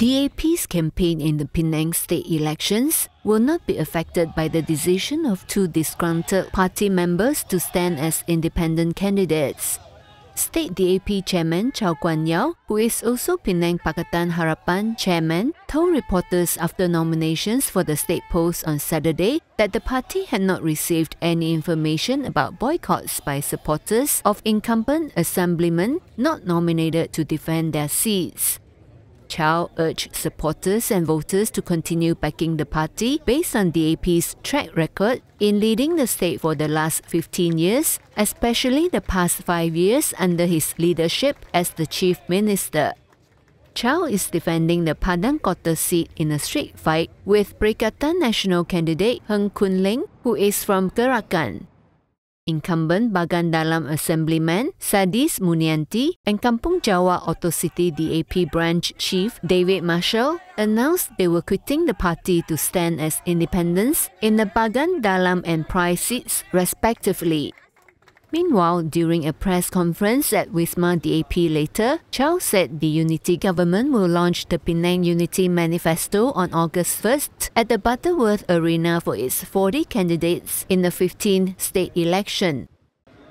DAP's campaign in the Penang state elections will not be affected by the decision of two disgruntled party members to stand as independent candidates. State DAP Chairman Chow Kon Yeow, who is also Penang Pakatan Harapan Chairman, told reporters after nominations for the state post on Saturday that the party had not received any information about boycotts by supporters of incumbent assemblymen not nominated to defend their seats. Chow urged supporters and voters to continue backing the party based on DAP's track record in leading the state for the last 15 years, especially the past five years under his leadership as the chief minister. Chow is defending the Padang Kota seat in a street fight with Perikatan Nasional candidate Heng Kun Ling, who is from Gerakan incumbent Bagan Dalam Assemblyman Sadis Munianti and Kampung Jawa Auto City DAP branch chief David Marshall announced they were quitting the party to stand as independents in the Bagan Dalam and Prai seats respectively. Meanwhile, during a press conference at Wisma DAP later, Chow said the unity government will launch the Penang Unity Manifesto on August 1st at the Butterworth Arena for its 40 candidates in the 15th state election.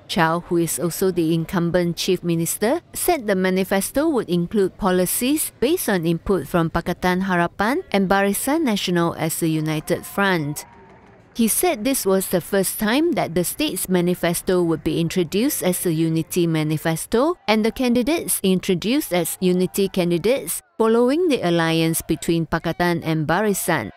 Chow, who is also the incumbent chief minister, said the manifesto would include policies based on input from Pakatan Harapan and Barisan Nasional as a united front. He said this was the first time that the state's manifesto would be introduced as a unity manifesto and the candidates introduced as unity candidates following the alliance between Pakatan and Barisan.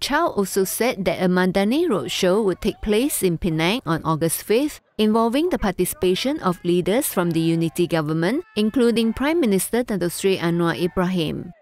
Chow also said that a Madani roadshow would take place in Penang on August 5th, involving the participation of leaders from the unity government, including Prime Minister Dato Sri Anwar Ibrahim.